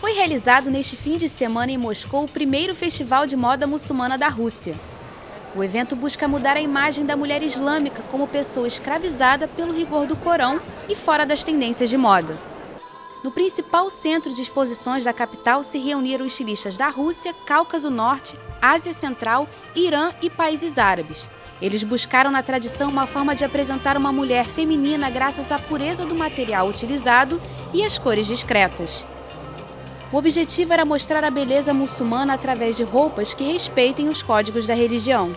Foi realizado neste fim de semana em Moscou o primeiro festival de moda muçulmana da Rússia. O evento busca mudar a imagem da mulher islâmica como pessoa escravizada pelo rigor do Corão e fora das tendências de moda. No principal centro de exposições da capital se reuniram estilistas da Rússia, Cáucaso Norte, Ásia Central, Irã e países árabes. Eles buscaram na tradição uma forma de apresentar uma mulher feminina graças à pureza do material utilizado e às cores discretas. O objetivo era mostrar a beleza muçulmana através de roupas que respeitem os códigos da religião.